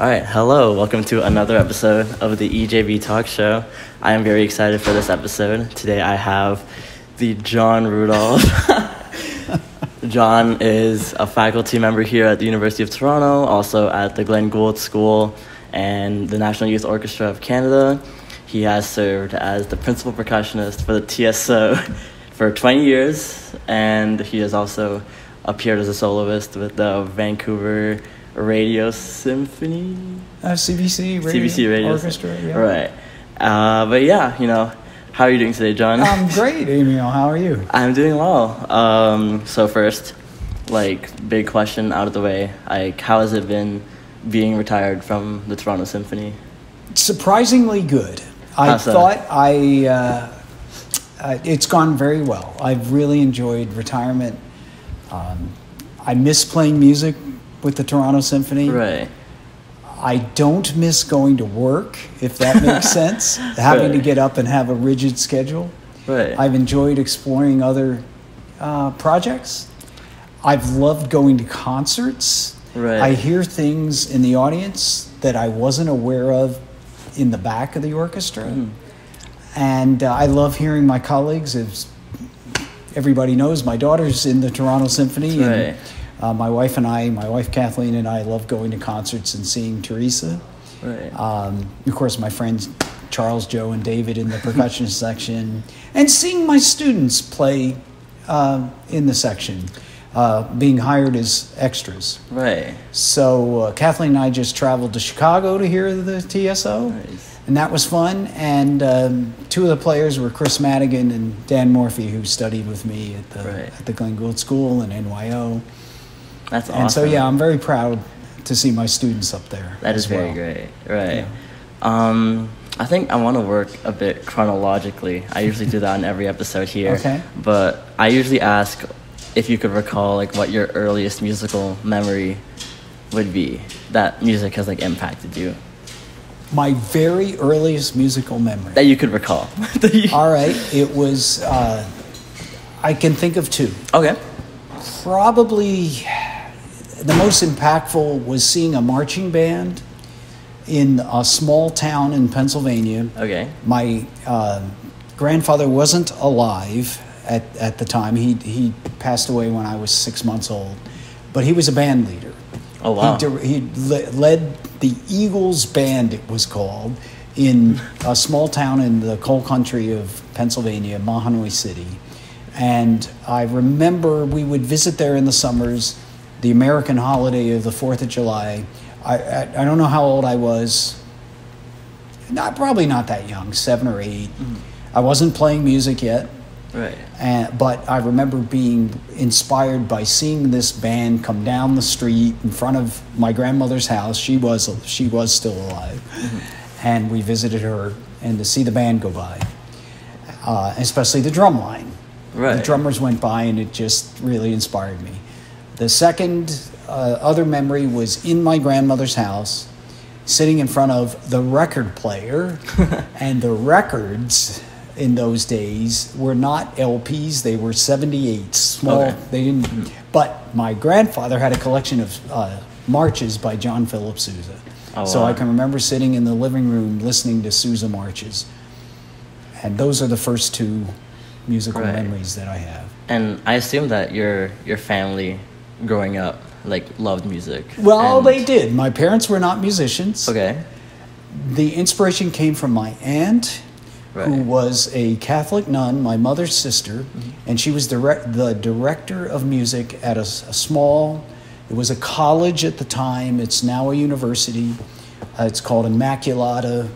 All right, hello. Welcome to another episode of the EJB Talk Show. I am very excited for this episode. Today I have the John Rudolph. John is a faculty member here at the University of Toronto, also at the Glenn Gould School and the National Youth Orchestra of Canada. He has served as the principal percussionist for the TSO for 20 years, and he has also appeared as a soloist with the Vancouver Radio Symphony. Uh, CBC Radio, CBC Radio Orchestra. Yeah. Right. Uh, but yeah, you know, how are you doing today, John? I'm great, Emil. How are you? I'm doing well. Um, so first, like big question out of the way. Like, how has it been being retired from the Toronto Symphony? Surprisingly good. I so? thought I. Uh, uh, it's gone very well. I've really enjoyed retirement. Um, I miss playing music with the Toronto Symphony. Right. I don't miss going to work, if that makes sense. Having to get up and have a rigid schedule. Right. I've enjoyed exploring other uh, projects. I've loved going to concerts. Right. I hear things in the audience that I wasn't aware of in the back of the orchestra. Hmm. And uh, I love hearing my colleagues. As everybody knows, my daughter's in the Toronto Symphony. Right. And uh, my wife and I, my wife Kathleen and I, love going to concerts and seeing Teresa. Right. Um, of course, my friends Charles, Joe, and David in the percussion section, and seeing my students play uh, in the section, uh, being hired as extras. right. So uh, Kathleen and I just traveled to Chicago to hear the TSO, Nice. and that was fun. And um, two of the players were Chris Madigan and Dan Morphy, who studied with me at the Right. at the Glenn Gould School and NYO. That's awesome. And so yeah, I'm very proud to see my students up there. That is very well. great. Right. Um, I think I want to work a bit chronologically. I usually do that in every episode here. Okay. But I usually ask if you could recall like what your earliest musical memory would be that music has like impacted you. My very earliest musical memory. That you could recall. All right, it was. Uh, I can think of two. okay. Probably the most impactful was seeing a marching band in a small town in Pennsylvania. Okay. My uh, grandfather wasn't alive at, at the time. He, he passed away when I was six months old, but he was a band leader. Oh wow. He, he led the Eagles Band, it was called, in a small town in the coal country of Pennsylvania, Mahanoy City. And I remember we would visit there in the summers, the American holiday of the 4th of July. I, I, I don't know how old I was. Not, probably not that young, seven or 8 I wasn't playing music yet. right. And, but I remember being inspired by seeing this band come down the street in front of my grandmother's house. She was she was still alive, and we visited her and to see the band go by, uh, especially the drum line. The drummers went by, and it just really inspired me. The second uh, other memory was in my grandmother's house, sitting in front of the record player, and the records in those days were not LPs; they were 78s, small. Okay. They didn't. But my grandfather had a collection of uh, marches by John Philip Sousa. Oh, so wow. I can remember sitting in the living room listening to Sousa marches, and those are the first two musical Right. memories that I have. And I assume that your your family growing up like loved music. Well, and- they did. My parents were not musicians. Okay. The inspiration came from my aunt, who was a Catholic nun, my mother's sister, and she was direct, the director of music at a small, it was a college at the time, it's now a university. Uh, it's called Immaculata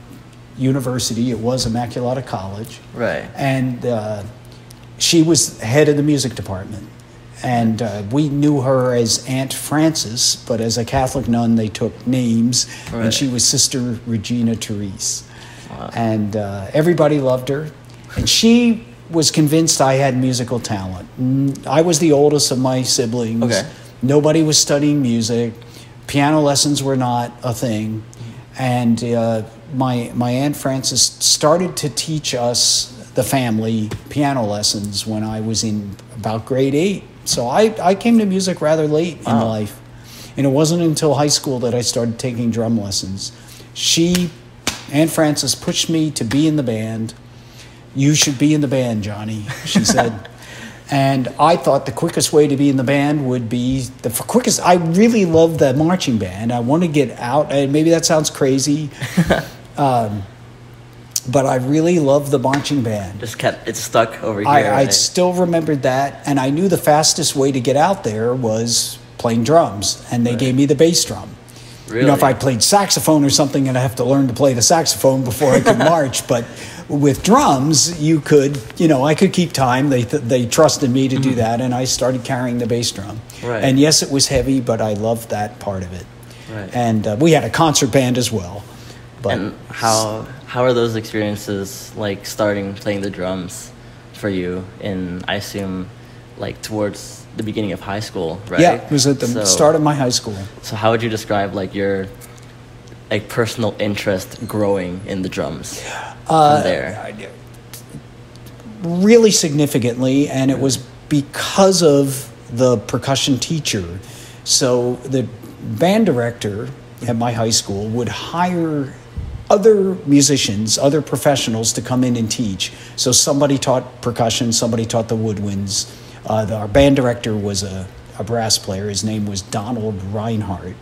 University. It was Immaculata College. Right. And uh, she was head of the music department. And uh, we knew her as Aunt Frances, but as a Catholic nun, they took names, Right. and she was Sister Regina Therese. Wow. And uh, everybody loved her. And she was convinced I had musical talent. Mm, I was the oldest of my siblings. Okay. Nobody was studying music. Piano lessons were not a thing. And uh, my, my Aunt Frances started to teach us, the family, piano lessons when I was in about grade eight. So I, I came to music rather late in Wow. life. And it wasn't until high school that I started taking drum lessons. She, Aunt Frances, pushed me to be in the band. You should be in the band, Johnny, she said. and I thought the quickest way to be in the band would be the quickest. I really love the marching band. I want to get out. And maybe that sounds crazy. um, but I really loved the marching band. Just kept it stuck over here. I, I still remembered that, and I knew the fastest way to get out there was playing drums, and they Right. gave me the bass drum. really? You know, if I played saxophone or something, and I have to learn to play the saxophone before I could march, but with drums, you could, you know, I could keep time. They they trusted me to do that, and I started carrying the bass drum. Mm-hmm. Right. And yes, it was heavy, but I loved that part of it. Right. And uh, we had a concert band as well. But and how how are those experiences like starting playing the drums for you in I assume like towards the beginning of high school, right? yeah, it was at the So- start of my high school. So how would you describe like your like personal interest growing in the drums Uh, from there? really significantly, and it was because of the percussion teacher. So the band director at my high school would hire other musicians, other professionals to come in and teach. So somebody taught percussion, somebody taught the woodwinds. Uh, the, our band director was a, a brass player. His name was Donald Reinhardt.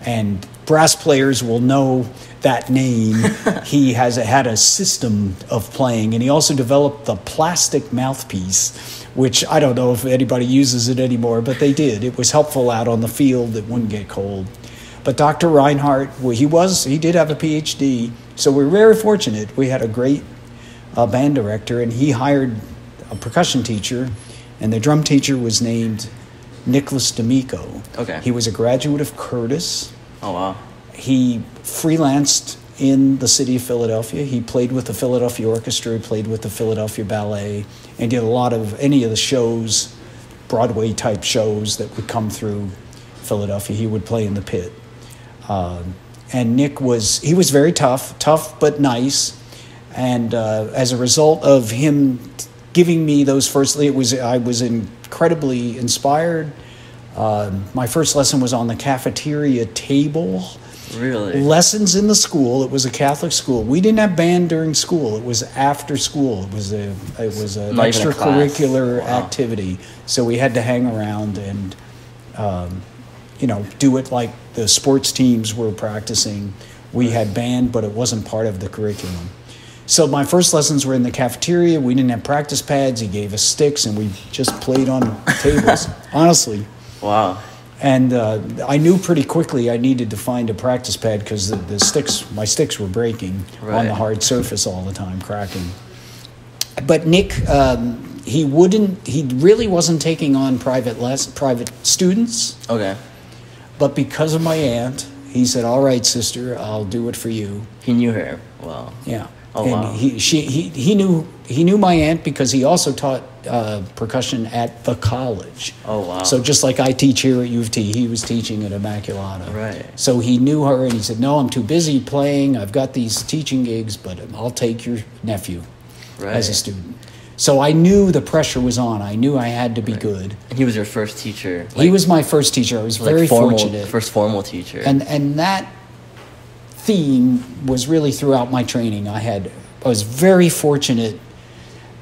And brass players will know that name. he has a, had a system of playing, and he also developed the plastic mouthpiece, which I don't know if anybody uses it anymore, but they did. It was helpful out on the field; it wouldn't get cold. But Dr. Reinhardt, well, he was he did have a PhD, so we're very fortunate. We had a great uh, band director, and he hired a percussion teacher, and the drum teacher was named Nicholas D'Amico. Okay. He was a graduate of Curtis. Oh wow. He freelanced in the city of Philadelphia. He played with the Philadelphia Orchestra, he played with the Philadelphia Ballet, and did a lot of any of the shows, Broadway type shows that would come through Philadelphia. He would play in the pit. Um, and Nick was he was very tough, tough but nice. And uh, as a result of him giving me those first, it was I was incredibly inspired. Um my first lesson was on the cafeteria table. Really? Lessons in the school. It was a Catholic school. We didn't have band during school. It was after school. It was a it was an extracurricular Wow. activity. So we had to hang around and um, you know do it like the sports teams were practicing. We had band, but it wasn't part of the curriculum. So my first lessons were in the cafeteria. We didn't have practice pads. He gave us sticks, and we just played on tables. Honestly, Wow. and uh, I knew pretty quickly I needed to find a practice pad because the, the sticks, my sticks were breaking on the hard surface all the time, cracking. But Nick, um, he wouldn't. He really wasn't taking on private less private students. Okay. But because of my aunt, he said, "All right, sister, I'll do it for you." He knew her well. Yeah. Oh, and wow. he, she, he, he knew he knew my aunt because he also taught uh, percussion at the college. Oh wow. So just like I teach here at U of T, he was teaching at Immaculata. Right. So he knew her, and he said, "No, I'm too busy playing. I've got these teaching gigs, but I'll take your nephew right. as a student." So I knew the pressure was on. I knew I had to be good. And he was your first teacher. he was my first teacher. I was like very formal, fortunate, First formal teacher. and and that theme was really throughout my training. I had I was very fortunate.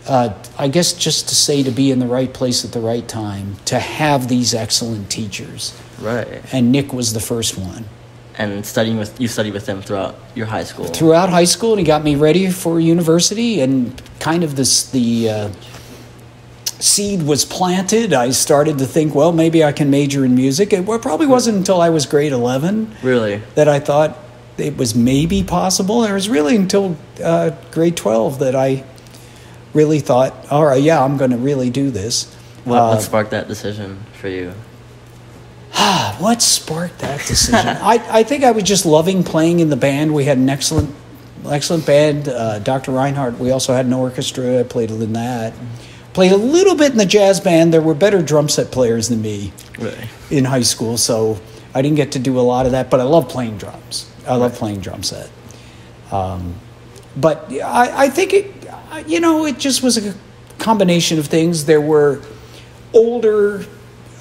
Uh, I guess just to say to be in the right place at the right time, to have these excellent teachers. right. and Nick was the first one. And studying with you studied with him throughout your high school. Throughout high school, and he got me ready for university, and kind of this the uh, seed was planted. I started to think, well, maybe I can major in music. It probably wasn't until I was grade eleven Really? that I thought it was maybe possible. And it was really until uh, grade twelve that I really thought, all right, yeah, I'm going to really do this. What, Uh, what sparked that decision for you? Ah, what sparked that decision? I, I think I was just loving playing in the band. We had an excellent, excellent band. Uh, Dr. Reinhardt. We also had an orchestra. I played in that. Played a little bit in the jazz band. There were better drum set players than me Really? in high school, so I didn't get to do a lot of that. But I love playing drums. I love playing drum set. Um, but I, I think it, you know, it just was a combination of things. There were older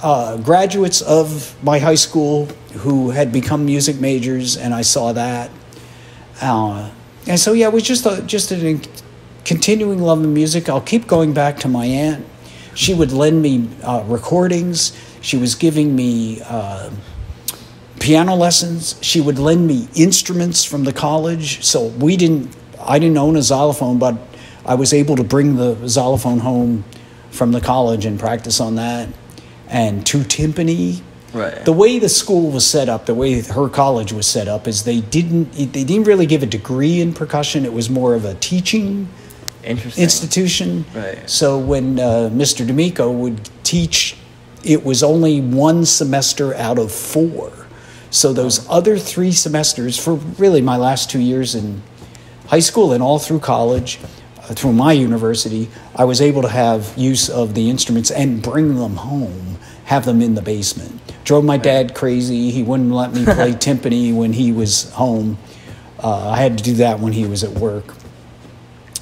uh, graduates of my high school who had become music majors, and I saw that. Uh, and so yeah, it was just a, just a continuing love of music. I'll keep going back to my aunt. She would lend me uh, recordings. She was giving me uh, piano lessons. She would lend me instruments from the college. So we didn't. I didn't own a xylophone, but I was able to bring the xylophone home from the college and practice on that. And two timpani. Right. The way the school was set up, the way her college was set up, is they didn't they didn't really give a degree in percussion. It was more of a teaching institution. Right. So when uh, Mr. D'Amico would teach, it was only one semester out of four. So those other three semesters, for really my last two years in high school and all through college, uh, through my university, I was able to have use of the instruments and bring them home, have them in the basement. Drove my dad crazy. He wouldn't let me play timpani when he was home. Uh, I had to do that when he was at work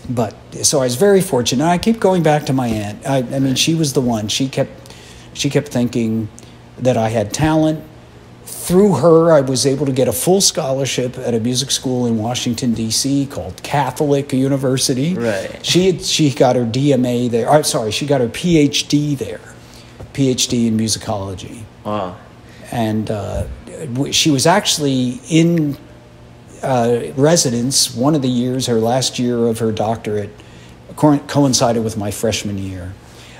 but so I was very fortunate. I keep going back to my aunt. I, I, mean, she was the one. She kept, she kept thinking that I had talent. Through her, I was able to get a full scholarship at a music school in Washington D.C. called Catholic University. Right. She had, she got her DMA there. I'm sorry, she got her PhD there, PhD in musicology. Wow. And uh, she was actually in uh, residence, one of the years, her last year of her doctorate, co- coincided with my freshman year.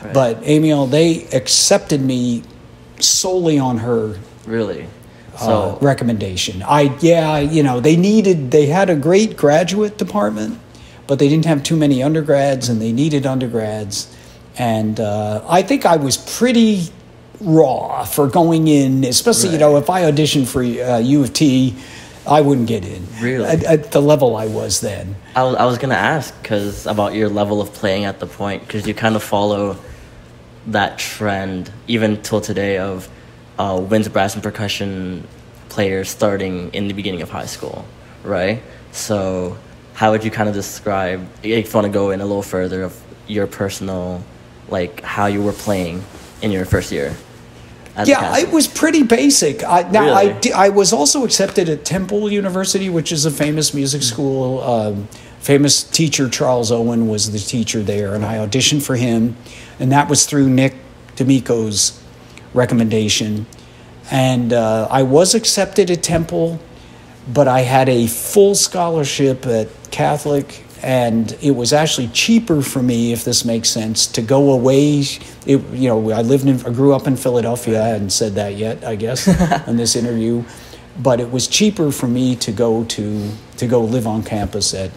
Right. But Emil, they accepted me solely on her Really. uh, recommendation. I yeah, you know, they needed they had a great graduate department, but they didn't have too many undergrads, and they needed undergrads. And uh, I think I was pretty raw for going in, especially you know if I auditioned for uh, U of T, I wouldn't get in. Really? at, at the level I was then. I was, I was gonna ask because about your level of playing at the point because you kind of follow that trend even till today of uh, winds, brass, and percussion players starting in the beginning of high school, right? So how would you kind of describe if you want to go in a little further of your personal, like how you were playing in your first year? Yeah, it was pretty basic. I, now, I, di- I was also accepted at Temple University, which is a famous music school. Um, famous teacher Charles Owen was the teacher there, and I auditioned for him, and that was through Nick D'Amico's recommendation. And uh, I was accepted at Temple, but I had a full scholarship at Catholic, and it was actually cheaper for me, if this makes sense, to go away. It, you know, I lived in, I grew up in Philadelphia. I hadn't said that yet, I guess, in this interview, but it was cheaper for me to go to to go live on campus at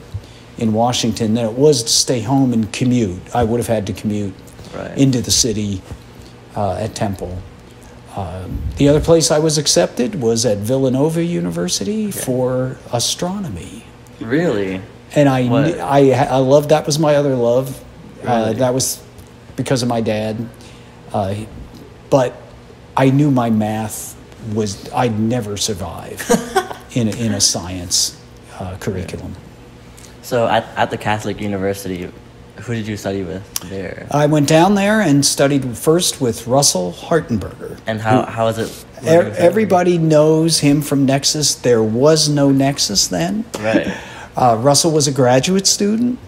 in Washington than it was to stay home and commute. I would have had to commute Right. into the city uh, at Temple. Um, the other place I was accepted was at Villanova University for astronomy, really. And I What? I I loved that was my other love. Uh, that was because of my dad, uh, but I knew my math was I'd never survive in a, in a science uh, curriculum. So at, at the Catholic University, who did you study with there? I went down there and studied first with Russell Hartenberger. And how, how is it? E- him? Everybody knows him from Nexus. There was no Nexus then. Right. Uh, Russell was a graduate student.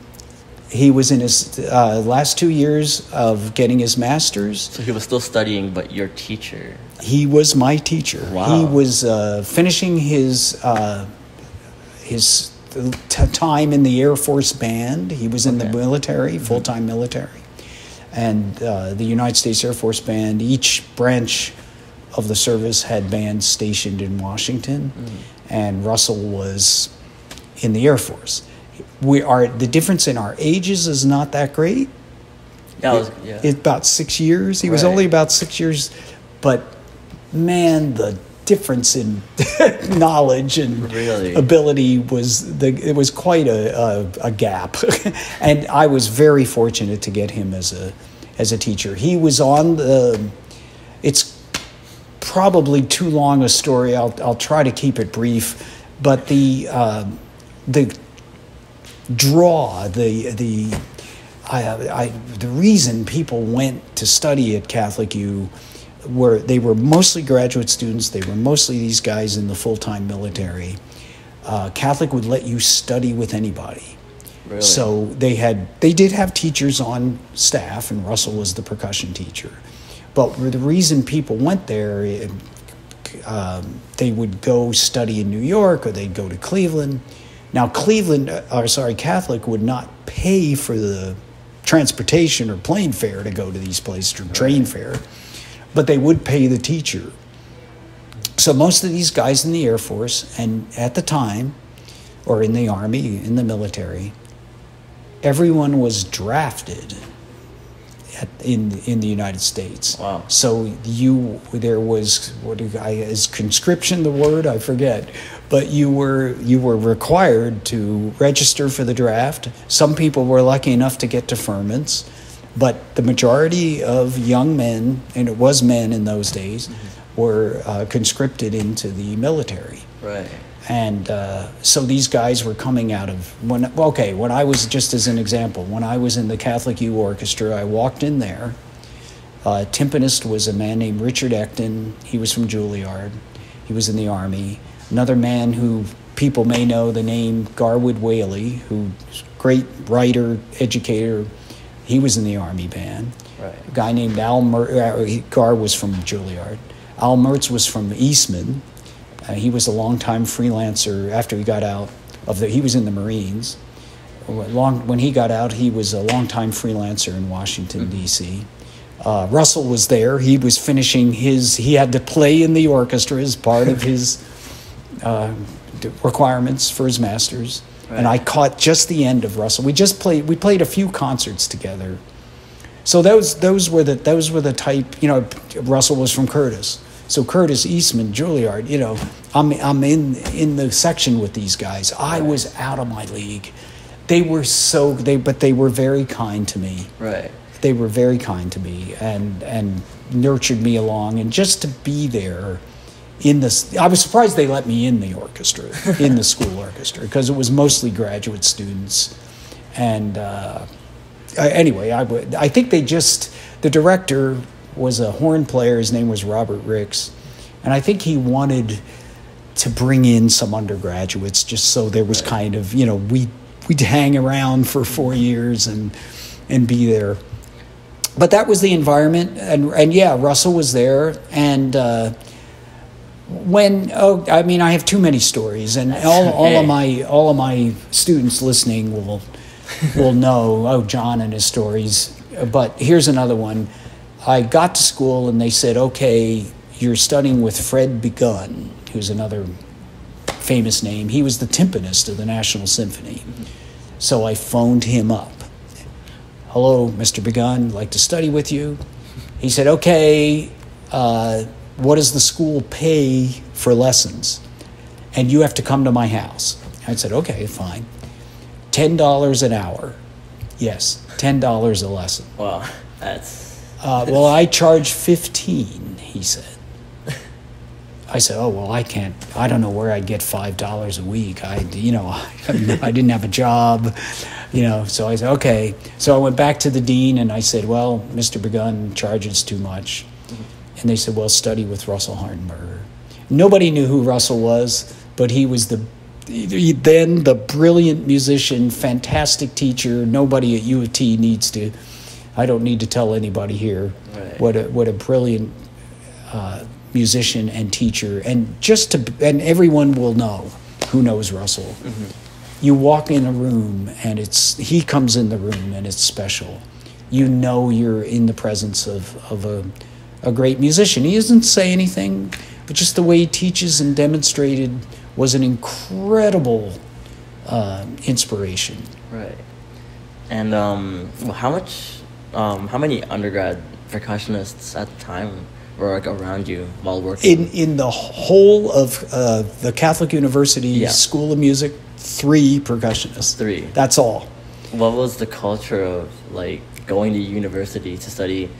He was in his uh, last two years of getting his master's. So he was still studying, but your teacher. He was my teacher. Wow. He was uh, finishing his uh, his t- time in the Air Force Band. He was in the Okay. Mm-hmm. military, full time military, and uh, the United States Air Force Band. Each branch of the service had bands stationed in Washington, Mm-hmm. and Russell was in the Air Force. We are the difference in our ages is not that great. Yeah, was, yeah. It's about six years. He was only about six years, but man, the difference in knowledge and Really? ability was the it was quite a, a, a gap, and I was very fortunate to get him as a as a teacher. He was on the. It's probably too long a story. I'll I'll try to keep it brief, but the uh, the draw the the I, I, the reason people went to study at Catholic U were they were mostly graduate students. They were mostly these guys in the full time military. Uh, Catholic would let you study with anybody. Really? So they had they did have teachers on staff, and Russell was the percussion teacher. But the reason people went there, it, um, they would go study in New York or they'd go to Cleveland. Now Cleveland, uh, or sorry, Catholic would not pay for the transportation or plane fare to go to these places or train fare, but they would pay the teacher. So most of these guys in the Air Force and at the time, or in the Army, in the military, everyone was drafted at, in in the United States. Wow. So you there was what I is conscription the word I forget, but you were you were required to register for the draft. Some people were lucky enough to get deferments, but the majority of young men, and it was men in those days, were uh, conscripted into the military. Right. and uh, so these guys were coming out of when okay when i was just as an example when i was in the catholic u orchestra i walked in there. Uh, timpanist was a man named richard ecton he was from juilliard. He was in the army another man who people may know the name garwood whaley who's great writer educator he was in the army band Right. a guy named al Mer- uh, gar was from juilliard al mertz was from eastman uh, he was a longtime freelancer after he got out of the. He was in the Marines. Long when he got out, he was a longtime freelancer in Washington D.C. Uh, Russell was there. He was finishing his. He had to play in the orchestra as part of his uh, requirements for his masters. And I caught just the end of Russell. We just played. We played a few concerts together. So those those were the those were the type. You know, Russell was from Curtis. So Curtis Eastman, Juilliard. You know, I'm I'm in in the section with these guys. I was out of my league. They were so they, but they were very kind to me. Right. They were very kind to me and and nurtured me along. And just to be there in this, I was surprised they let me in the orchestra, in the school orchestra, because it was mostly graduate students. And uh, anyway, I would. I think they just the director was a horn player. His name was Robert Ricks, and I think he wanted to bring in some undergraduates just so there was kind of you know we we'd hang around for four years and and be there. But that was the environment, and and yeah, Russell was there, and. Uh, when oh I mean I have too many stories and all, all okay. of my all of my students listening will will know oh John and his stories. But here's another one. I got to school and they said okay you're studying with Fred Begun who's another famous name. He was the timpanist of the National Symphony. So I phoned him up. Hello Mr. Begun like to study with you. He said okay uh, what does the school pay for lessons? And you have to come to my house. I said, okay, fine. $10 an hour. Yes, $10 a lesson. Wow. That's. Uh, well, I charge 15, he said. I said, oh, well, I can't, I don't know where I'd get $5 a week. I, you know, I didn't have a job, you know, so I said, okay. So I went back to the dean and I said, well, Mr. Begun charges too much. And they said, well, study with Russell Hartenberger. Nobody knew who Russell was, but he was the then the brilliant musician, fantastic teacher. Nobody at U of T needs to. I don't need to tell anybody here Right. what a what a brilliant uh, musician and teacher, and just to and everyone will know who knows Russell. You walk in a room and it's he comes in the room and it's special. You know you're in the presence of of a a great musician. He doesn't say anything, but just the way he teaches and demonstrated was an incredible uh, inspiration. Right. And um, well, how much, um, how many undergrad percussionists at the time were like around you while working? In in the whole of uh, the Catholic University Yeah. School of Music, three percussionists. Three. That's all. what was the culture of like going to university to study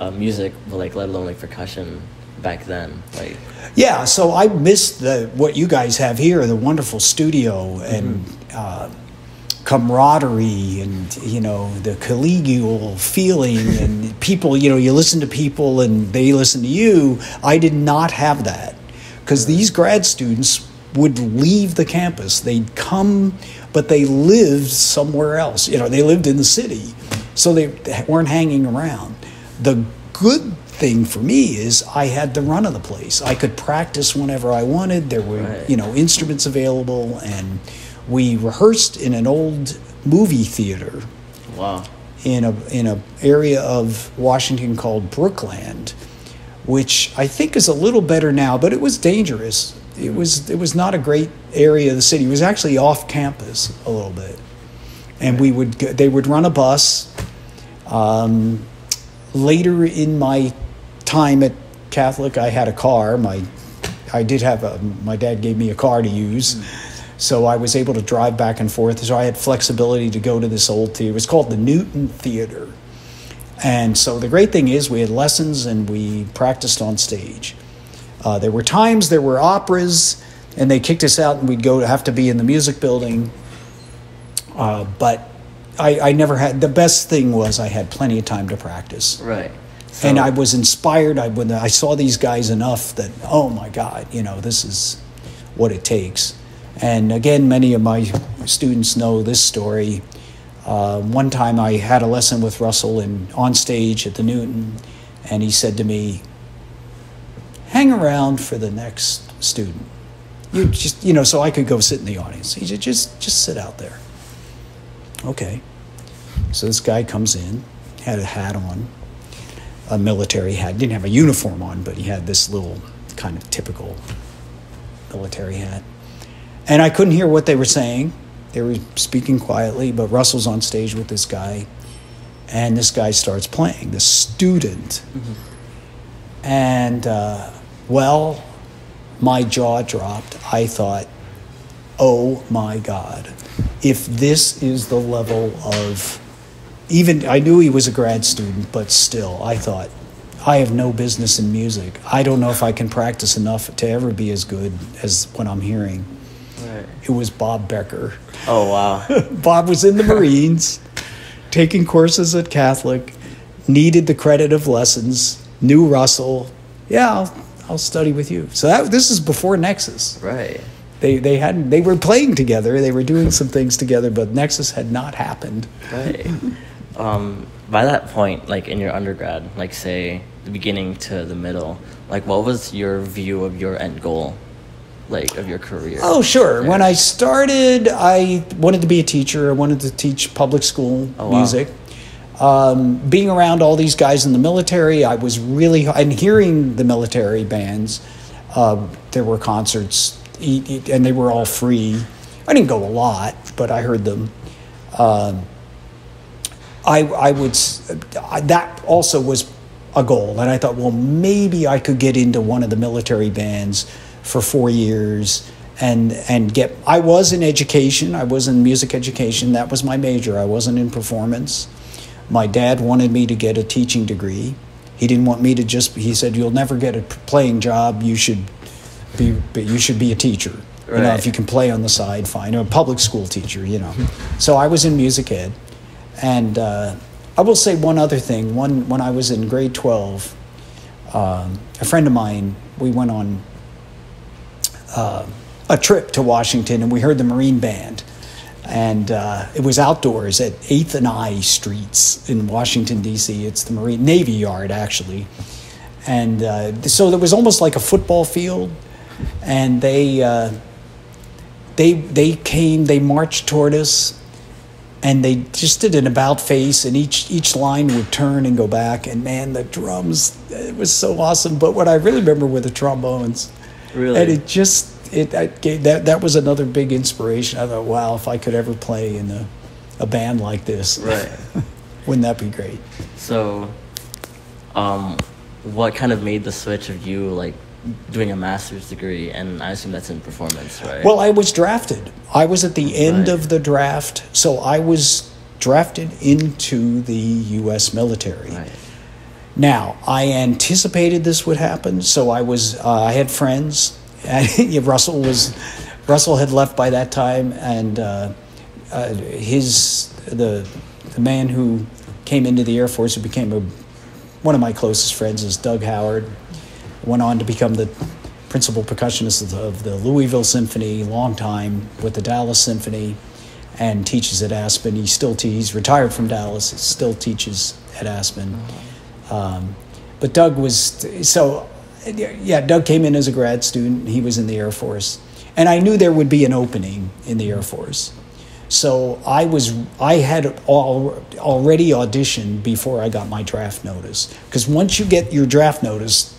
uh, music, like let alone like percussion back then? Like, Yeah, so I missed the what you guys have here, the wonderful studio and uh, camaraderie and you know the collegial feeling and people you know you listen to people and they listen to you. I did not have that because these grad students would leave the campus. They'd come but they lived somewhere else. You know they lived in the city. So they weren't hanging around the good thing for me is i had the run of the place i could practice whenever i wanted there were Right. you know instruments available and we rehearsed in an old movie theater Wow. in a in a area of Washington called Brookland, which I think is a little better now, but it was dangerous. It was it was not a great area of the city. It was actually off campus a little bit, and we would go, they would run a bus. Um, later in my time at Catholic, I had a car. My I did have a my dad gave me a car to use. So I was able to drive back and forth. So I had flexibility to go to this old theater. It was called the Newton Theater. And so the great thing is we had lessons and we practiced on stage. Uh, there were times there were operas and they kicked us out and we'd go to have to be in the music building. Uh, but I, I never had the best thing was I had plenty of time to practice Right. So, and I was inspired. I when I saw these guys enough that oh my God, you know this is what it takes. And again, many of my students know this story. Uh, one time I had a lesson with Russell and on stage at the Newton, and he said to me, "Hang around for the next student. You just you know so I could go sit in the audience. He said just just sit out there." Okay. So this guy comes in, had a hat on, a military hat. Didn't have a uniform on, but he had this little kind of typical military hat. And I couldn't hear what they were saying. They were speaking quietly, but Russell's on stage with this guy, and this guy starts playing, the student. And, uh, well, my jaw dropped. I thought, oh my God, if this is the level of even I knew he was a grad student, but still, I thought, I have no business in music. I don't know if I can practice enough to ever be as good as what I'm hearing. Right. It was Bob Becker. Oh wow. Bob was in the Marines, taking courses at Catholic, needed the credit of lessons, knew Russell. Yeah, I'll, I'll study with you. So that, this is before Nexus. right. They, they hadn't they were playing together. They were doing some things together, but Nexus had not happened. Right. um, by that point, like in your undergrad, like say the beginning to the middle, like what was your view of your end goal, like of your career? Oh, sure. Yeah. When I started, I wanted to be a teacher. I wanted to teach public school Oh, wow. music. Um, being around all these guys in the military, I was really, and hearing the military bands, uh, there were concerts, and they were all free. I didn't go a lot, but I heard them. Um, I, I would, that also was a goal. And I thought, well, maybe I could get into one of the military bands for four years and, and get, I was in education. I was in music education. That was my major. I wasn't in performance. My dad wanted me to get a teaching degree. He didn't want me to just, he said, you'll never get a playing job. You should be, but you should be a teacher. You know, if you can play on the side, fine. Or a public school teacher, you know. so I was in music ed. And uh, I will say one other thing. One, when I was in grade 12, um, a friend of mine, we went on uh, a trip to Washington and we heard the Marine Band. And uh, it was outdoors at 8th and I Streets in Washington, D.C. It's the Marine Navy Yard, actually. And uh, so there was almost like a football field. And they, uh, they, they came, they marched toward us and they just did an about face and each each line would turn and go back and man the drums it was so awesome but what i really remember were the trombones Really? and it just it I gave, that that was another big inspiration i thought wow if i could ever play in a, a band like this Right. wouldn't that be great So, um, what kind of made the switch of you like doing a master's degree, and I assume that's in performance, right? well i was drafted i was at the end Right. of the draft so i was drafted into the us military right. Now, I anticipated this would happen, so I was uh, I had friends. Russell was Russell had left by that time, and uh, uh, his the the man who came into the Air Force who became a, one of my closest friends is Doug Howard. Went on to become the principal percussionist of the, of the Louisville Symphony, long time with the Dallas Symphony, and teaches at Aspen. He still te- he's retired from Dallas. Still teaches at Aspen. Um, but Doug was so yeah. Doug came in as a grad student. He was in the Air Force, and I knew there would be an opening in the Air Force. So I was I had already auditioned before I got my draft notice because once you get your draft notice,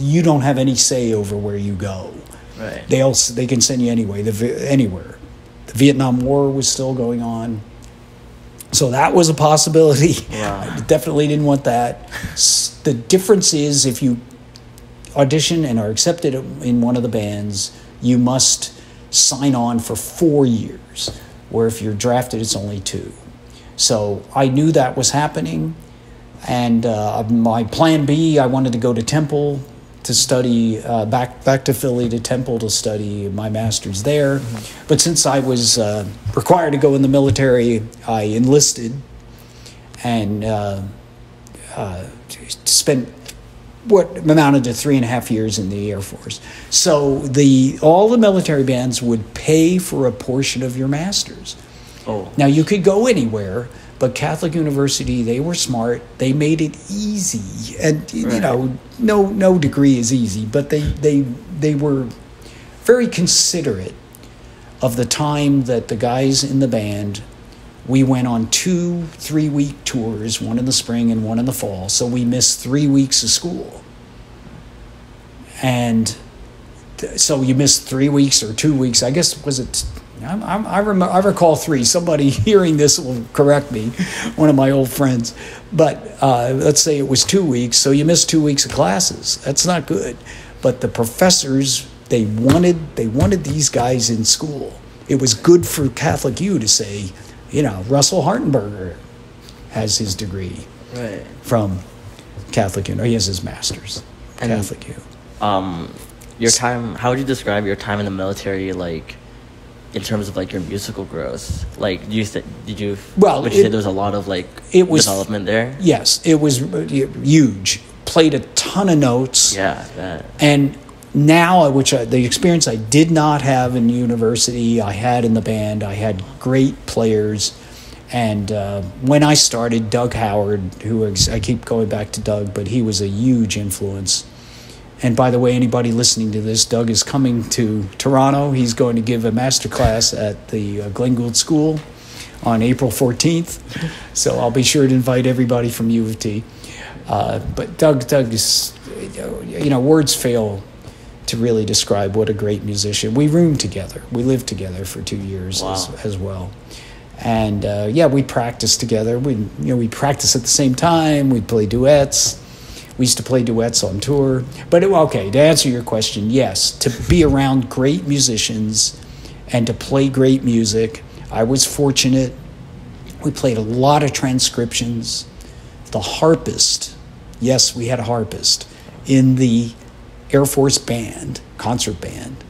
you don't have any say over where you go. Right. They'll they can send you anyway the, anywhere. The Vietnam War was still going on. So that was a possibility. Wow. I definitely didn't want that. The difference is if you audition and are accepted in one of the bands, you must sign on for four years, where if you're drafted, it's only two. So I knew that was happening. And uh, my plan B, I wanted to go to Temple to study uh, back back to Philly to Temple to study my master's there. But since I was uh, required to go in the military, I enlisted and uh, uh, spent what amounted to three and a half years in the Air Force. So the all the military bands would pay for a portion of your master's. Oh. Now you could go anywhere, but Catholic University, they were smart. They made it easy, and you Right. know, no no degree is easy, but they they they were very considerate of the time that the guys in the band. We went on two three week tours, one in the spring and one in the fall. So we missed three weeks of school, and th- so you missed three weeks or two weeks. I guess was it? I'm, I'm, I, rem- I recall three. Somebody hearing this will correct me, one of my old friends. But uh, let's say it was two weeks, so you missed two weeks of classes. That's not good. But the professors they wanted they wanted these guys in school. It was good for Catholic U to say, you know, Russell Hartenberger has his degree Right. from Catholic U. Or he has his master's, And- Catholic U. Um, your time. How would you describe your time in the military, like, in terms of like your musical growth? Like, you th- did you? Well, would you say there was a lot of like it was- development there? Yes, it was uh, huge. Played a ton of notes. Yeah. And now, which I, the experience I did not have in university, I had in the band. I had great players. And uh, when I started, Doug Howard, who I keep going back to Doug, but he was a huge influence. And by the way, anybody listening to this, Doug is coming to Toronto. He's going to give a master class at the uh, Glenn Gould School on April 14th. So I'll be sure to invite everybody from U of T. Uh, but Doug, Doug is, you know, words fail to really describe what a great musician. We roomed together. We lived together for two years Wow. as, as well. And uh, yeah, we practiced together. We, you know, we practiced at the same time. We'd play duets. We used to play duets on tour. But it, okay, to answer your question, yes, to be around great musicians and to play great music, I was fortunate. We played a lot of transcriptions. The harpist, yes, we had a harpist in the Air Force band, concert band,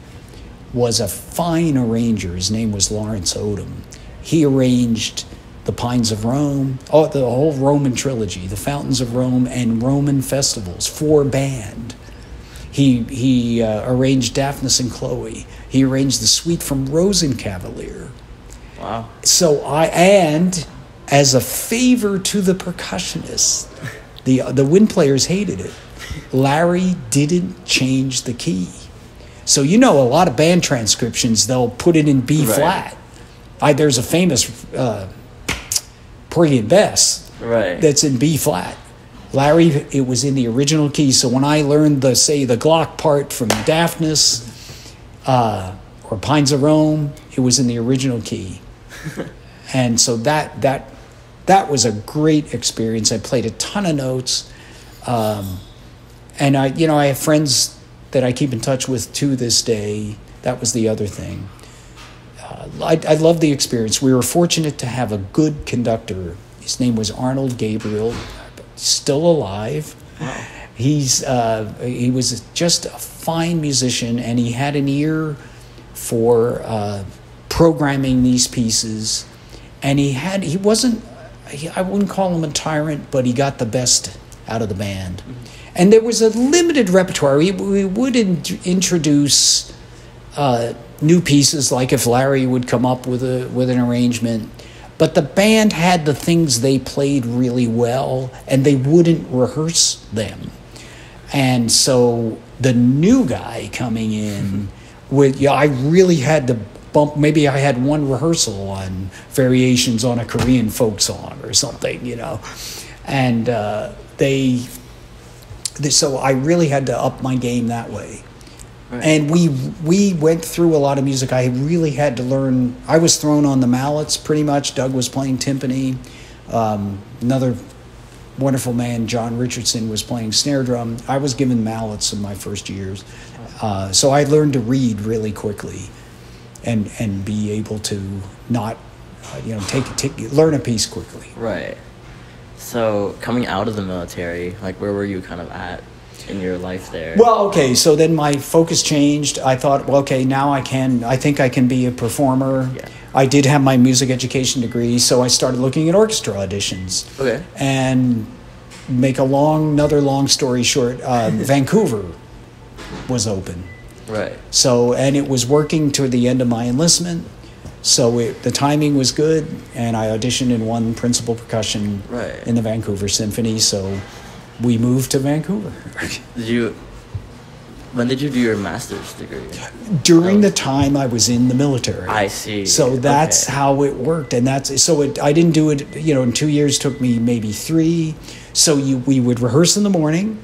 was a fine arranger. His name was Lawrence Odom. He arranged the Pines of Rome, oh, the whole Roman trilogy, the Fountains of Rome, and Roman festivals for band. He he uh, arranged Daphnis and Chloe. He arranged the suite from Rosenkavalier. Wow. So I and as a favor to the percussionists, the the wind players hated it. Larry didn't change the key. So you know a lot of band transcriptions they'll put it in B Right. flat. I, there's a famous uh, And Bess Right. that's in B flat. Larry, it was in the original key. So when I learned the say the Glock part from Daphnis uh, or Pines of Rome, it was in the original key. and so that that that was a great experience. I played a ton of notes, um, and I you know I have friends that I keep in touch with to this day. That was the other thing. Uh, I, I love the experience. We were fortunate to have a good conductor. His name was Arnold Gabriel, still alive. He's uh, he was just a fine musician, and he had an ear for uh, programming these pieces, and he had he wasn't he, I wouldn't call him a tyrant, but he got the best out of the band. And there was a limited repertoire. We, we would in, introduce uh, new pieces, like if Larry would come up with a with an arrangement. But the band had the things they played really well, and they wouldn't rehearse them. And so the new guy coming in with yeah, I really had to bump. Maybe I had one rehearsal on variations on a Korean folk song or something, you know, and uh, they, they. So I really had to up my game that way. Right. And we we went through a lot of music. I really had to learn. I was thrown on the mallets pretty much. Doug was playing timpani. Um, another wonderful man, John Richardson, was playing snare drum. I was given mallets in my first years, uh, so I learned to read really quickly, and and be able to not, uh, you know, take, take learn a piece quickly. Right. So coming out of the military, like where were you kind of at in your life there? Well, okay, so then my focus changed. I thought, well, okay, now I can, I think I can be a performer. Yeah. I did have my music education degree, so I started looking at orchestra auditions. Okay. And make a long, another long story short, uh, Vancouver was open. Right. So, and it was working toward the end of my enlistment. So it, the timing was good, and I auditioned and won principal percussion Right. in the Vancouver Symphony. So we moved to Vancouver. Did you? When did you do your master's degree? during the time I was in the military. I see. So that's Okay. how it worked, and that's so. It, I didn't do it. You know, in two years took me maybe three. So you we would rehearse in the morning,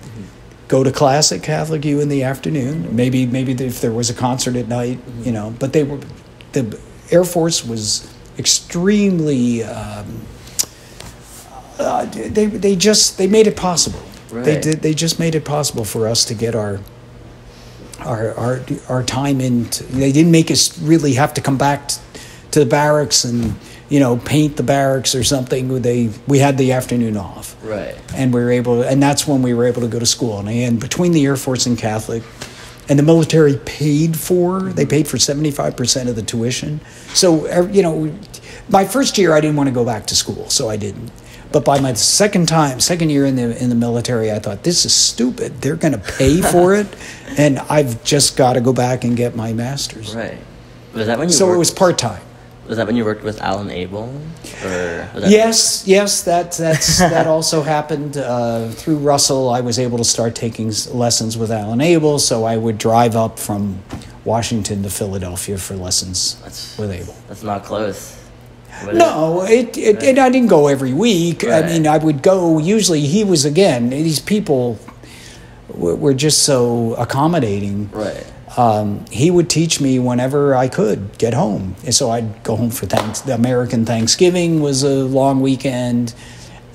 go to class at Catholic U in the afternoon. Maybe maybe if there was a concert at night, you know. But they were the Air Force was extremely. Um, uh, they they just they made it possible. They did. They just made it possible for us to get our our our our time in. They didn't make us really have to come back to the barracks and you know paint the barracks or something. They we had the afternoon off, Right. and we were able, and that's when we were able to go to school. And, and between the Air Force and Catholic, and the military paid for, they paid for seventy five percent of the tuition. So you know, my first year I didn't want to go back to school, so I didn't. But by my second time, second year in the in the military, I thought this is stupid. They're going to pay for it, and I've just got to go back and get my master's. Right. Was that when you? So worked, it was part time. Was that when you worked with Alan Abel? Or Yes, yes, that that's that also happened uh, through Russell. I was able to start taking lessons with Alan Abel, so I would drive up from Washington to Philadelphia for lessons That's with Abel. that's not close. No, it, it, and I didn't go every week. I mean, I would go. Usually, he was again. These people were, were just so accommodating. Right. Um, he would teach me whenever I could get home, and so I'd go home for thanks. The American Thanksgiving was a long weekend,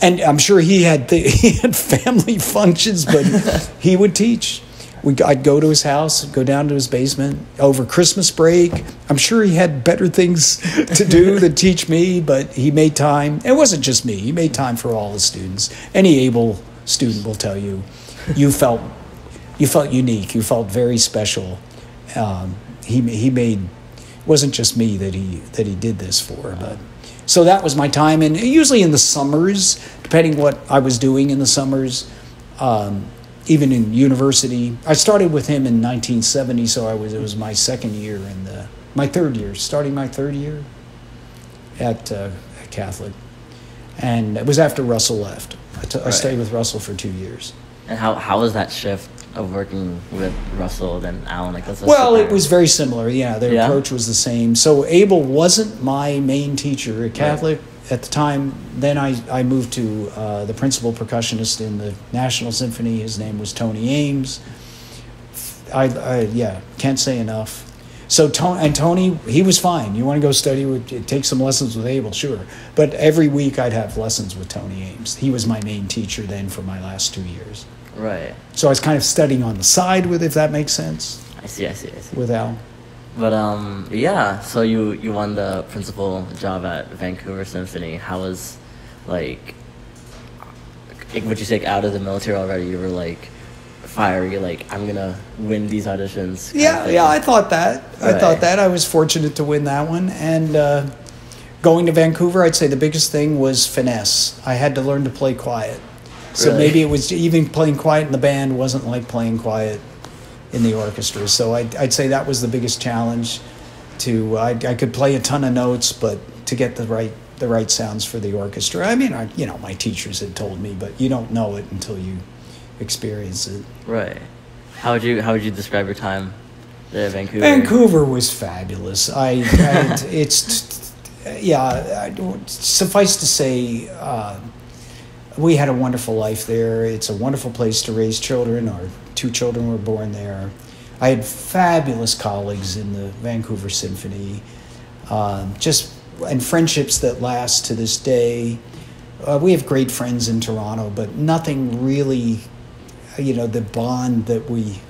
and I'm sure he had th- he had family functions, but he would teach. We, I'd go to his house, go down to his basement over Christmas break. I'm sure he had better things to do than teach me, but he made time. It wasn't just me; he made time for all the students. Any Abel student will tell you, you felt you felt unique. You felt very special. Um, he he made it wasn't just me that he that he did this for, but so that was my time. And usually in the summers, depending what I was doing in the summers, um, even in university, I started with him in 1970. So I was it was my second year in the my third year, starting my third year at, uh, at Catholic, and it was after Russell left. I, t- I Right. stayed with Russell for two years. And how how was that shift of working with Russell then Alan? Like Well, it was very similar. Yeah, their Yeah? approach was the same. So Abel wasn't my main teacher at Catholic at the time. Then I, I moved to uh, the principal percussionist in the National Symphony. His name was Tony Ames. I, I yeah, can't say enough. So Tony and Tony, he was fine. You want to go study with, take some lessons with Abel, sure. But every week I'd have lessons with Tony Ames. He was my main teacher then for my last two years. right. So I was kind of studying on the side with, if that makes sense, I see. I see. I see. with Al. But um, yeah. So you you won the principal job at Vancouver Symphony. How was, like, would you say out of the military already? You were like fiery, like I'm gonna win these auditions. Yeah, yeah, I thought that. I thought that. I was fortunate to win that one. And uh, going to Vancouver, I'd say the biggest thing was finesse. I had to learn to play quiet. So Really? maybe it was even playing quiet in the band wasn't like playing quiet in the orchestra. So I'd, I'd say that was the biggest challenge. To I, I could play a ton of notes, but to get the right the right sounds for the orchestra. I mean, I, you know, my teachers had told me, but you don't know it until you experience it. Right. How would you How would you describe your time there Vancouver? Vancouver was fabulous. I, I it's yeah. I, suffice to say, uh, we had a wonderful life there. It's a wonderful place to raise children. Our two children were born there. I had fabulous colleagues in the Vancouver Symphony. Um, just and friendships that last to this day. Uh, we have great friends in Toronto, but nothing really, you know, the bond that we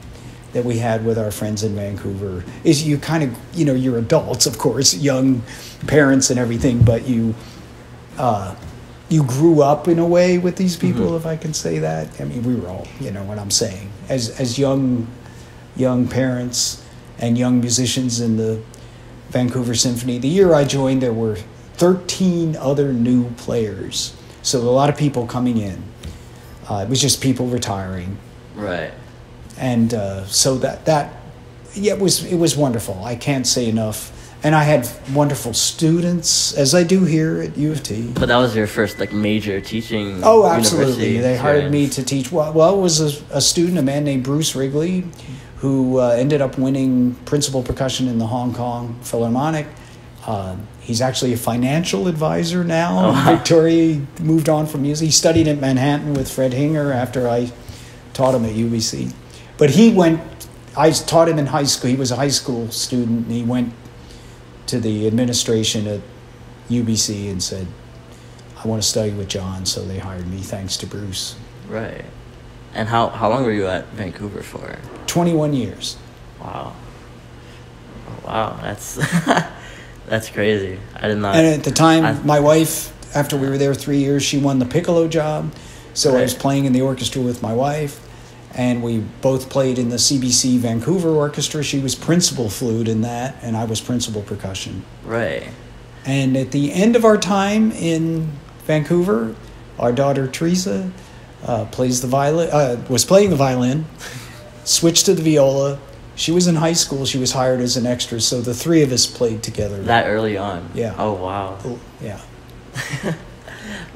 that we had with our friends in Vancouver is you kind of you know you're adults of course young parents and everything but you uh, you grew up in a way with these people if I can say that. I mean we were all you know what I'm saying. As as young young parents and young musicians in the Vancouver Symphony the year I joined there were 13 other new players. So a lot of people coming in. Uh, it was just people retiring. Right. and uh, so that that yeah it was it was wonderful. I can't say enough and i had wonderful students as i do here at u of t But that was your first like major teaching. oh absolutely they hired me to teach well, well it was a, a student a man named bruce wrigley who uh, ended up winning principal percussion in the hong kong philharmonic uh, he's actually a financial advisor now Oh, wow. victoria moved on from music he studied at manhattan with fred hinger after i taught him at UBC. But he went, I taught him in high school. He was a high school student, and he went to the administration at UBC and said, I want to study with John. So they hired me, thanks to Bruce. Right. And how how long were you at Vancouver for? 21 years. Wow. Oh, wow, that's that's crazy. I did not. And at the time, I- my wife, after we were there three years, she won the piccolo job. So I was playing in the orchestra with my wife, and we both played in the CBC Vancouver Orchestra. She was principal flute in that, and I was principal percussion. right. And at the end of our time in Vancouver, our daughter Teresa uh, plays the violin. Uh, was playing the violin, switched to the viola. She was in high school. She was hired as an extra, so the three of us played together. That early on. Yeah. Oh wow. yeah.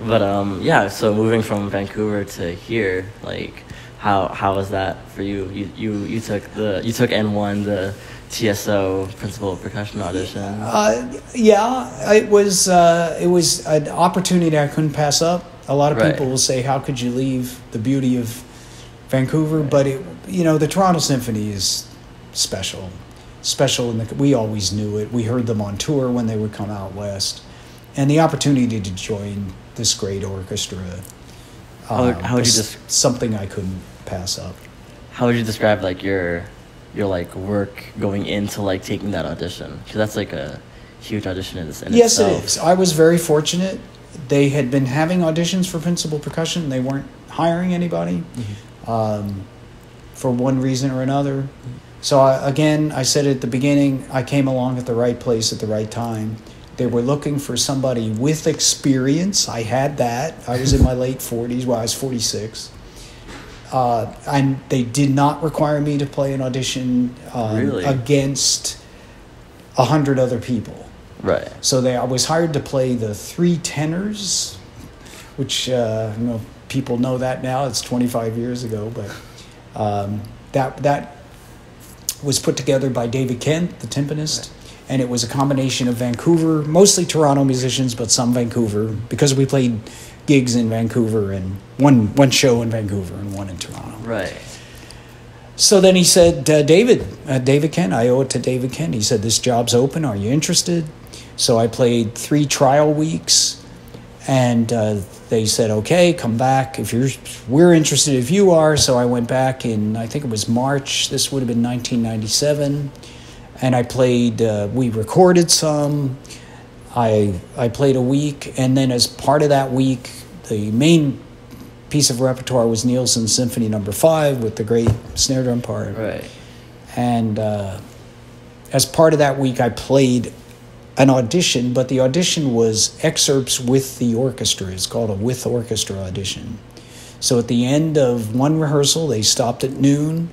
But um yeah, so moving from Vancouver to here, like how how was that for you? You you you took the you took N one the TSO principal percussion audition. Uh, yeah, it was uh, it was an opportunity I couldn't pass up. A lot of Right. people will say, "How could you leave the beauty of Vancouver?" But it, you know, the Toronto Symphony is special, special. In the, we always knew it. We heard them on tour when they would come out west, and the opportunity to join this great orchestra. How would- uh, how would you desc- something I couldn't pass up? How would you describe like your your like work going into like taking that audition? Because that's like a huge audition in, in Yes, itself. it is. I was very fortunate. They had been having auditions for principal percussion. They weren't hiring anybody um, for one reason or another. So I, again, I said at the beginning, I came along at the right place at the right time. They were looking for somebody with experience. I had that. I was in my late forties. Well, I was forty six. Uh, and they did not require me to play an audition um, Really? against a hundred other people. Right. So they, I was hired to play the three tenors, which uh, I know people know that now. It's 25 years ago, but um, that that was put together by David Kent, the timpanist, and it was a combination of Vancouver, mostly Toronto musicians, but some Vancouver, because we played gigs in Vancouver and one one show in Vancouver and one in Toronto. Right. So then he said, uh, David, uh, David Kent, I owe it to David Kent. He said, This job's open. Are you interested? So I played three trial weeks, and uh, they said, Okay, come back. If you're, we're interested if you are. So I went back in, I think it was March. This would have been 1997. And I played, uh, we recorded some. I, I played a week, and then as part of that week, the main piece of repertoire was Nielsen Symphony Number Five with the great snare drum part. Right. And uh, as part of that week, I played an audition, but the audition was excerpts with the orchestra. It's called a with orchestra audition. So at the end of one rehearsal, they stopped at noon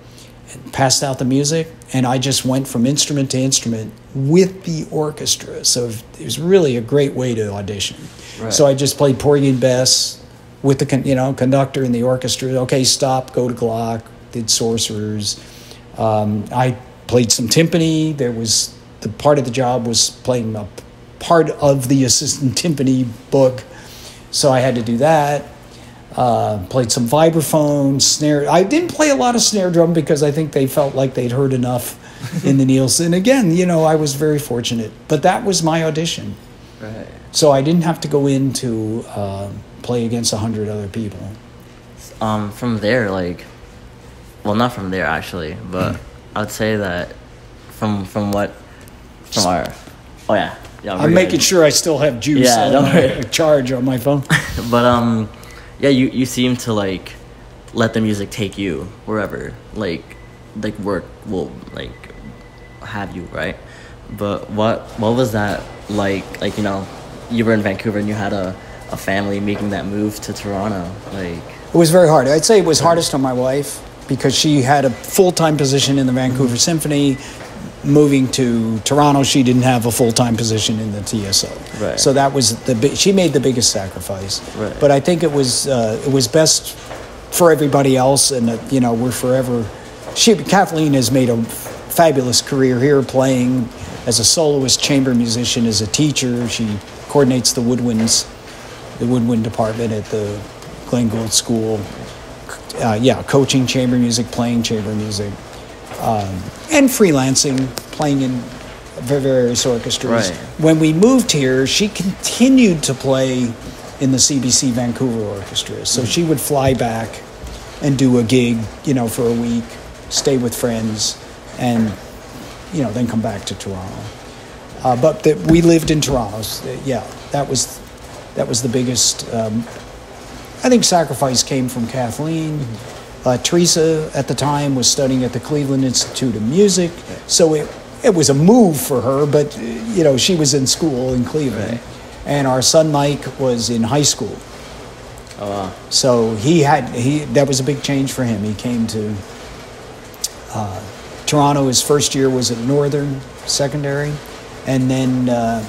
and passed out the music, and I just went from instrument to instrument with the orchestra. So it was really a great way to audition. Right. So I just played Porgy and Bess with the con- you know conductor and the orchestra. Okay, stop, go to Glock. Did Sorcerers. Um, I played some timpani. There was the part of the job was playing a part of the assistant timpani book, so I had to do that. Uh, played some vibraphone, snare. I didn't play a lot of snare drum because I think they felt like they'd heard enough in the Nielsen. Again, you know, I was very fortunate, but that was my audition. Right. So I didn't have to go in to uh, play against a hundred other people. Um, from there, like, well, not from there actually, but I'd say that from from what from our, oh yeah, yeah. I'm we're making sure I still have juice Yeah, on don't my worry. charge on my phone. but um, yeah, you you seem to like let the music take you wherever, like, like work will like have you right. But what what was that like? Like you know, you were in Vancouver and you had a a family making that move to Toronto, like. It was very hard. I'd say it was hardest on my wife because she had a full time position in the Vancouver mm-hmm. Symphony. Moving to Toronto, she didn't have a full time position in the TSO. Right. So that was the she made the biggest sacrifice. Right. But I think it was uh, it was best for everybody else, and uh, you know we're forever. She Kathleen has made a fabulous career here, playing as a soloist, chamber musician, as a teacher. She coordinates the woodwinds the woodwind department at the Glenn Gould School. Uh, yeah, coaching chamber music, playing chamber music, um, and freelancing, playing in various orchestras. Right. When we moved here, she continued to play in the CBC Vancouver Orchestra. So she would fly back and do a gig, you know, for a week, stay with friends, and you know, then come back to Toronto. Uh, but the, we lived in Toronto. So, yeah, that was that was the biggest. Um, I think sacrifice came from Kathleen. Uh, Teresa at the time was studying at the Cleveland Institute of Music, so it it was a move for her. But you know, she was in school in Cleveland, Right. and our son Mike was in high school. Oh wow. So he had he that was a big change for him. He came to uh, Toronto. His first year was at Northern Secondary, and then uh,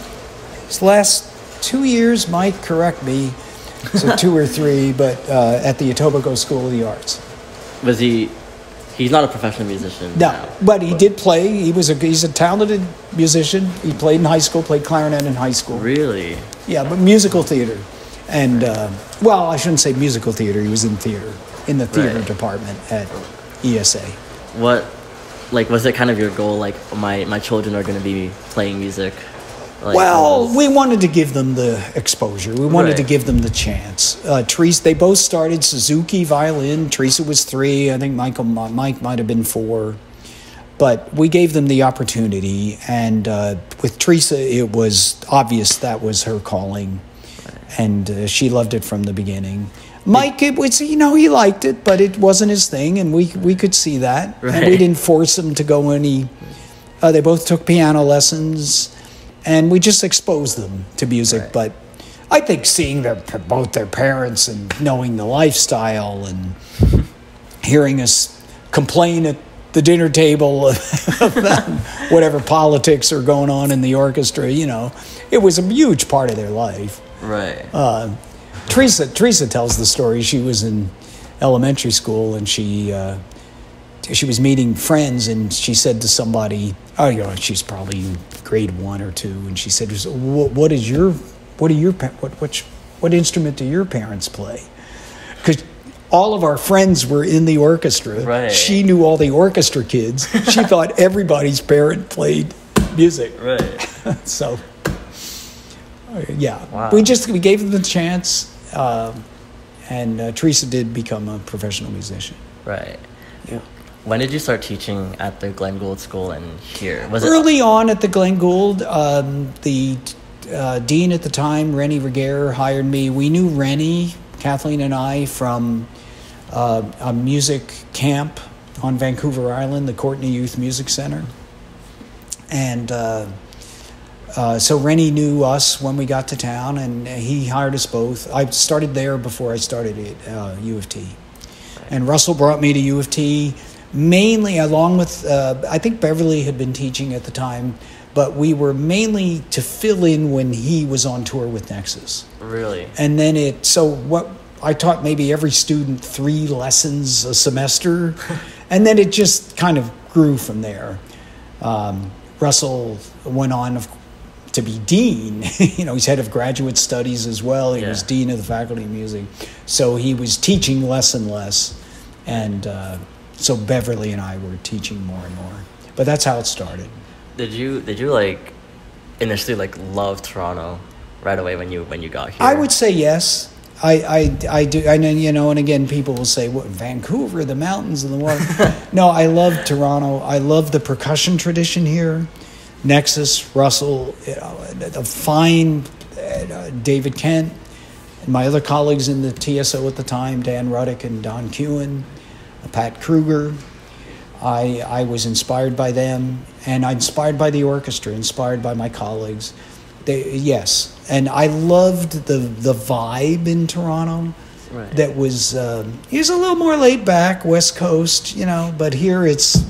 his last two years, Mike, correct me, so two or three, but uh, at the Etobicoke School of the Arts. Was he? He's not a professional musician. No, now, but he did play. He was a he's a talented musician. He played in high school, played clarinet in high school. Really? Yeah, but musical theater, and uh, well, I shouldn't say musical theater. He was in theater in the theater Right. department at ESA. What, like, was it kind of your goal? Like, my my children are gonna be playing music. Like, well, was- we wanted to give them the exposure. We wanted to give them the chance. Uh, Teresa, they both started Suzuki violin. Teresa was three. I think Michael, Mike might have been four. But we gave them the opportunity, and uh, with Teresa, it was obvious that was her calling, and uh, she loved it from the beginning. Mike, it was you know he liked it, but it wasn't his thing, and we we could see that, and we didn't force him to go any. Uh, they both took piano lessons, and we just exposed them to music. Right. But I think seeing their both their parents and knowing the lifestyle and hearing us complain at the dinner table about whatever politics are going on in the orchestra, you know, it was a huge part of their life. right. Uh, Teresa Teresa tells the story. She was in elementary school and she uh, she was meeting friends and she said to somebody, oh, you know, she's probably grade one or two, and she said, "What what is your what are your what what what instrument do your parents play?" Because all of our friends were in the orchestra. Right. She knew all the orchestra kids. She thought everybody's parent played music. right. So, uh, yeah, Wow. we just we gave them the chance, um, and uh, Teresa did become a professional musician. Right. When did you start teaching at the Glenn Gould School and here? Was it Early on at the Glenn Gould, um, the uh, dean at the time, Rennie Regehr, hired me. We knew Rennie. Kathleen and I from uh, a music camp on Vancouver Island, the Courtenay Youth Music Center. And uh, uh, so Rennie knew us when we got to town, and he hired us both. I started there before I started at uh, U of T. And Russell brought me to U of T mainly along with, uh, I think Beverly had been teaching at the time, but we were mainly to fill in when he was on tour with Nexus. Really? And then it, so what I taught maybe every student three lessons a semester, and then it just kind of grew from there. Um, Russell went on of, to be dean. you know, he's head of graduate studies as well. He Yeah. was dean of the faculty of music, so he was teaching less and less, and uh, so Beverly and I were teaching more and more. But that's how it started. Did you did you like initially like love Toronto right away when you when you got here? I would say yes. I, I, I do. I know, you know, and again, people will say, what, Vancouver, the mountains and the water. no, I love Toronto. I love the percussion tradition here. Nexus, Russell, you know, the fine uh, David Kent, and my other colleagues in the TSO at the time, Dan Ruddick and Don Kewen, Pat Kruger. I, I was inspired by them, and inspired by the orchestra, inspired by my colleagues. They, yes, and I loved the the vibe in Toronto. Right. That was um, it was a little more laid back, West Coast, you know. But here it's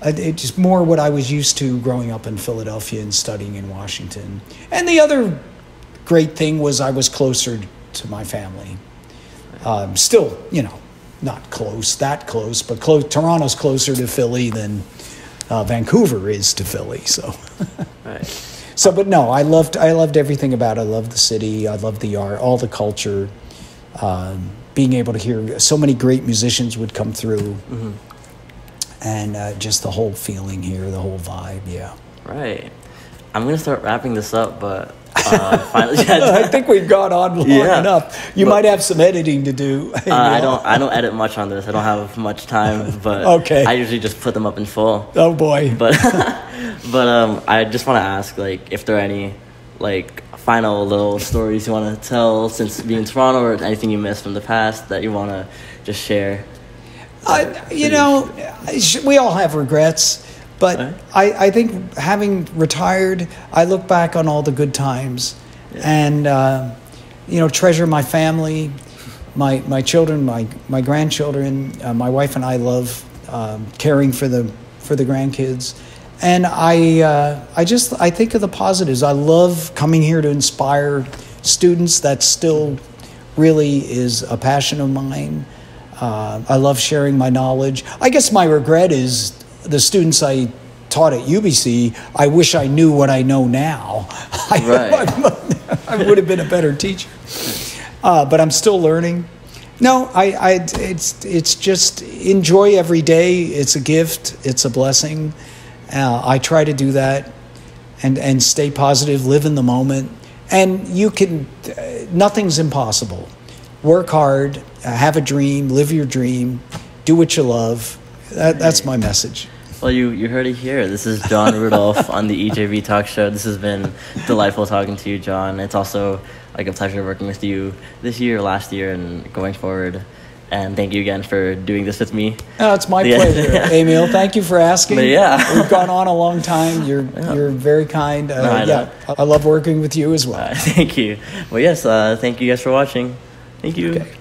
uh, it's more what I was used to growing up in Philadelphia and studying in Washington. And the other great thing was I was closer to my family. Um, still, you know, not close, that close, but close. Toronto's closer to Philly than uh, Vancouver is to Philly. So, Right. so, but no, I loved, I loved everything about. it. I loved the city. I loved the art, all the culture. Um, being able to hear so many great musicians would come through, and uh, just the whole feeling here, the whole vibe. Yeah. Right. I'm gonna start wrapping this up, but uh, finally, I think we've gone on long Yeah. enough. You But- might have some editing to do. Uh, I don't. I don't edit much on this. I don't have much time, but Okay. I usually just put them up in full. Oh boy. But but um, I just want to ask like if there are any like final little stories you want to tell since being in Toronto or anything you missed from the past that you want to just share. I, you know, we all have regrets, but Right. I, I think having retired, I look back on all the good times, and uh, you know, treasure my family, my my children, my my grandchildren. Uh, my wife and I love um, caring for the for the grandkids, and I uh, I just I think of the positives. I love coming here to inspire students. That still really is a passion of mine. Uh, I love sharing my knowledge. I guess my regret is the students I taught at UBC. I wish I knew what I know now. I, I would have been a better teacher. Uh, but I'm still learning. No, I, I, it's, it's just enjoy every day. It's a gift. It's a blessing. Uh, I try to do that, and and stay positive. Live in the moment, and you can. Uh, nothing's impossible. Work hard. Uh, have a dream. Live your dream. Do what you love. That, that's my message. Well, you, you heard it here. This is John Rudolph on the EJB Talk Show. This has been delightful talking to you, John. It's also like a pleasure working with you this year, last year, and going forward. And thank you again for doing this with me. Oh, it's my Yeah. pleasure, Amiel. Thank you for asking. But yeah. we've gone on a long time. You're you're very kind. Uh, No, I know. yeah, I love working with you as well. Uh, thank you. Well, yes, uh, thank you guys for watching. Thank you. Okay.